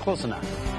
Close enough.